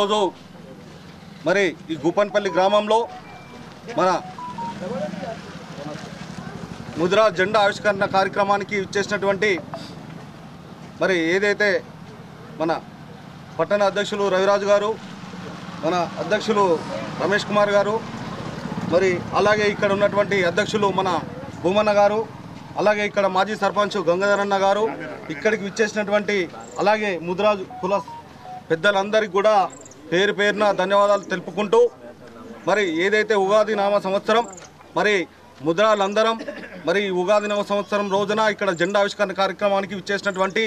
ఈరోజు మరి ఈ గూపన్పల్లి గ్రామంలో మన ముద్రా జెండా ఆవిష్కరణ కార్యక్రమానికి ఇచ్చేసినటువంటి మరి ఏదైతే మన పట్టణ అధ్యక్షులు రవిరాజు గారు మన అధ్యక్షులు రమేష్ కుమార్ గారు మరి అలాగే ఇక్కడ ఉన్నటువంటి అధ్యక్షులు మన భూమన్న గారు అలాగే ఇక్కడ మాజీ సర్పంచ్ గంగాధరన్న గారు ఇక్కడికి విచ్చేసినటువంటి అలాగే ముద్రాజు కుల పెద్దలందరికీ కూడా పేరు పేరున ధన్యవాదాలు తెలుపుకుంటూ మరి ఏదైతే ఉగాది నామ సంవత్సరం మరి ముద్రాలందరం మరి ఉగాది నవ సంవత్సరం రోజున ఇక్కడ జెండా ఆవిష్కరణ కార్యక్రమానికి విచ్చేసినటువంటి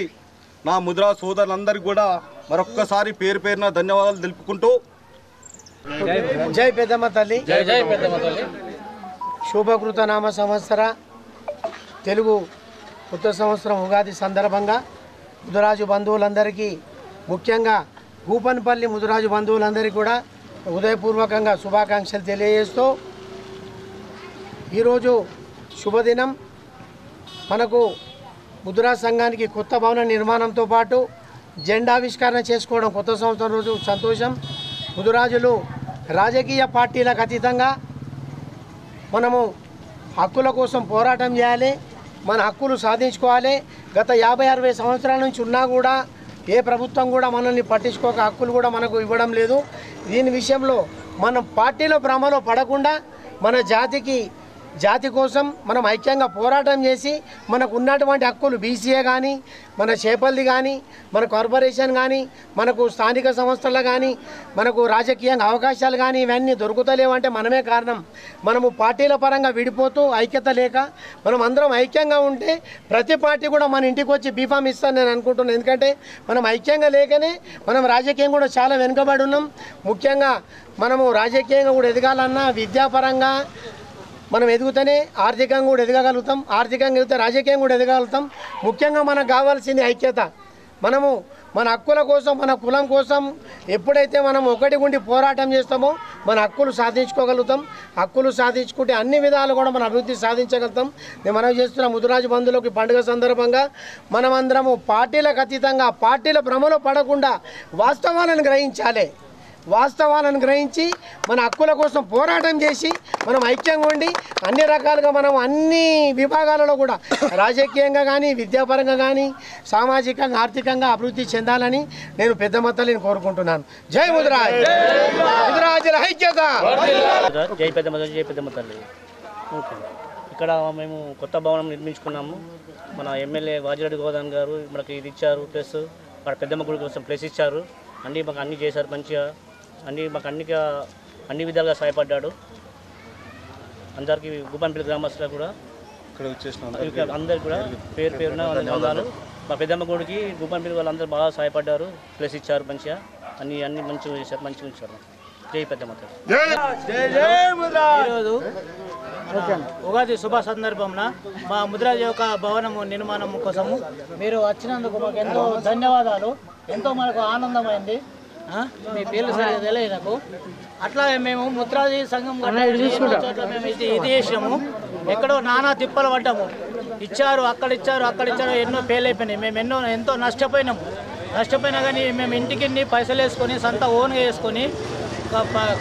నా ముద్రా సోదరులందరికీ కూడా మరొక్కసారి పేరు పేరున ధన్యవాదాలు తెలుపుకుంటూ. జై పెద్దమ్మ తల్లి. జై జై పెద్దమ్మ తల్లి. శుభకృత నామ సంవత్సర. తెలుగు కొత్త సంవత్సరం ఉగాది సందర్భంగా ముదురాజు బంధువులందరికీ ముఖ్యంగా గూపన్పల్లి ముదురాజు బంధువులందరికీ కూడా ఉదయపూర్వకంగా శుభాకాంక్షలు తెలియజేస్తూ ఈరోజు శుభదినం. మనకు ముద్రా సంఘానికి కొత్త భవన నిర్మాణంతో పాటు జెండావిష్కరణ చేసుకోవడం కొత్త సంవత్సరం రోజు సంతోషం. ముదురాజులు రాజకీయ పార్టీలకు అతీతంగా మనము హక్కుల కోసం పోరాటం చేయాలి. మన హక్కులు సాధించుకోవాలి. గత యాభై అరవై సంవత్సరాల నుంచి ఉన్నా కూడా ఏ ప్రభుత్వం కూడా మనల్ని పట్టించుకోక హక్కులు కూడా మనకు ఇవ్వడం లేదు. దీని విషయంలో మనం పార్టీలో భ్రమలో పడకుండా మన జాతికి జాతి కోసం మనం ఐక్యంగా పోరాటం చేసి మనకు ఉన్నటువంటి హక్కులు బీసీఏ కానీ మన చేపల్ది కానీ మన కార్పొరేషన్ కానీ మనకు స్థానిక సంస్థలు కానీ మనకు రాజకీయంగా అవకాశాలు కానీ ఇవన్నీ దొరుకుతలేవంటే మనమే కారణం. మనము పార్టీల పరంగా విడిపోతూ ఐక్యత లేక మనం అందరం ఐక్యంగా ఉంటే ప్రతి పార్టీ కూడా మన ఇంటికి వచ్చి బీఫామ్ ఇస్తాను నేను అనుకుంటున్నాను. ఎందుకంటే మనం ఐక్యంగా లేకనే మనం రాజకీయం కూడా చాలా వెనుకబడి ఉన్నాం. ముఖ్యంగా మనము రాజకీయంగా కూడా ఎదగాలన్నా విద్యాపరంగా మనం ఎదుగుతూనే ఆర్థికంగా కూడా ఎదగగలుగుతాం ఆర్థికంగా ఎదిగితే రాజకీయం కూడా ఎదగలుగుతాం ముఖ్యంగా మనకు కావాల్సింది ఐక్యత. మనము మన హక్కుల కోసం మన కులం కోసం ఎప్పుడైతే మనం ఒకటి ఉండి పోరాటం చేస్తామో మన హక్కులు సాధించుకోగలుగుతాం. హక్కులు సాధించుకుంటే అన్ని విధాలు కూడా మన అభివృద్ధి సాధించగలుగుతాం. నేను మనం చేస్తున్న ముదురాజు బంధువులకు పండుగ సందర్భంగా మనమందరము పార్టీలకు అతీతంగా పార్టీల భ్రమలో పడకుండా వాస్తవాలను గ్రహించాలి. వాస్తవాలను గ్రహించి మన హక్కుల కోసం పోరాటం చేసి మనం ఐక్యంగా ఉండి అన్ని రకాలుగా మనం అన్ని విభాగాలలో కూడా రాజకీయంగా కానీ విద్యాపరంగా కానీ సామాజికంగా ఆర్థికంగా అభివృద్ధి చెందాలని నేను పెద్ద మొత్తాన్ని కోరుకుంటున్నాను. జై ముద్రాజ్! ముద్రాజుల ఐక్యత! జై తల్లి జై పెద్దమ్మ తల్లి ఓకే. ఇక్కడ మేము కొత్త భవనం నిర్మించుకున్నాము. మన ఎమ్మెల్యే వాజిరెడ్డి గోదాన్ గారు మనకి ఇది ఇచ్చారు ప్లస్ మన పెద్దమ్మ గుడి కోసం ప్లేస్ ఇచ్చారు. అన్నీ మాకు అన్నీ చేశారు మంచిగా. అన్నీ మాకు అన్ని అన్ని విధాలుగా సహాయపడ్డాడు. అందరికీ గుబ్బన్పల్లి గ్రామస్తులకు కూడా ఇక్కడ వచ్చేసిన అందరికి కూడా పేరు పేరున వందనాలు మా పెద్దమ్మ గుడికి గుబ్బన్పల్లి వాళ్ళందరూ బాగా సహాయపడ్డారు ప్లేస్ ఇచ్చారు మంచిగా. అన్ని అన్ని మంచిగా చేశారు మంచిగా ఇచ్చారు జై పెద్దమ్మ ఈరోజు ఉగాది శుభ సందర్భంన మా ముద్రాజ్ యొక్క భవనము నిర్మాణం కోసము మీరు వచ్చినందుకు మాకు ఎంతో ధన్యవాదాలు. ఎంతో మనకు ఆనందమైంది? మీ పేర్లు సరిగ్గా తెలియదు నాకు. అట్లాగే మేము ముద్రాజీ సంఘం చోట్ల మేము ఇది ఇది చేసినాము. ఎక్కడో నానా తిప్పలు పడ్డాము. ఇచ్చారు అక్కడ ఇచ్చారు అక్కడ ఇచ్చారు ఎన్నో ఫెయిల్ అయిపోయినాయి మేము ఎన్నో ఎంతో నష్టపోయినాము. నష్టపోయినా కానీ మేము ఇంటికి పైసలు వేసుకొని సొంత ఓన్గా వేసుకొని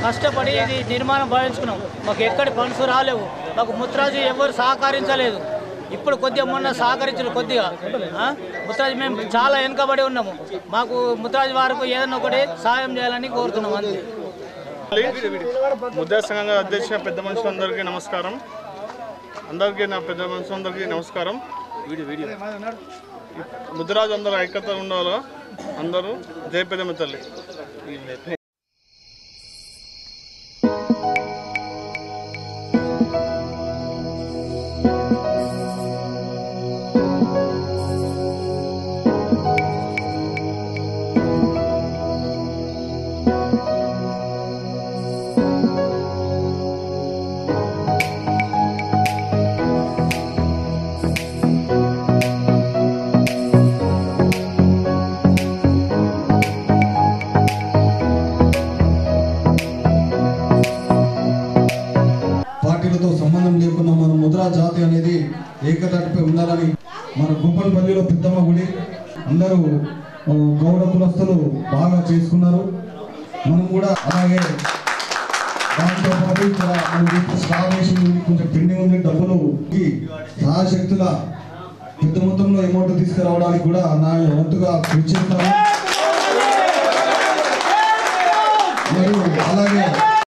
కష్టపడి ఇది నిర్మాణం భావించుకున్నాం. మాకు ఎక్కడి ఫండ్స్ రాలేవు. మాకు ముత్రాజు ఎవరు సహకరించలేదు. ఇప్పుడు కొద్దిగా మొన్న సహకరించిన కొద్దిగా ముత్తరాజు మేము చాలా వెనుకబడి ఉన్నాము. మాకు ముత్తరాజు వారికి ఏదైనా ఒకటి సాయం చేయాలని కోరుతున్నాం అంతే. ముద్దా సంఘంగా అధ్యక్ష పెద్ద మనుషులందరికీ నమస్కారం. అందరికీ నా పెద్ద మనుషులందరికీ నమస్కారం. ముద్దురాజు అందరూ ఐక్యత ఉండాలో? అందరూ జయ తల్లి. అందరూ గౌడ కులస్తులు బాగా చేసుకున్నారు. మనం కూడా అలాగే దాంతో పాటు ఇక్కడ వేసి కొంచెం పెండింగ్ ఉంది డబ్బులు సహాశక్తుల పెద్ద మొత్తంలో అమౌంట్ తీసుకురావడానికి కూడా నా వంతుగా కృషి చేస్తాను. మరియు అలాగే